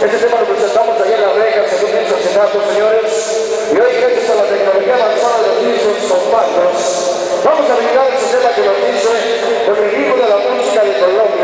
Este tema lo presentamos allá en Las Vegas en un asesinato, señores. Y hoy, gracias a la tecnología avanzada de los discos compactos, vamos a brindar el sistema que nos dice eh, los de la música de Colombia.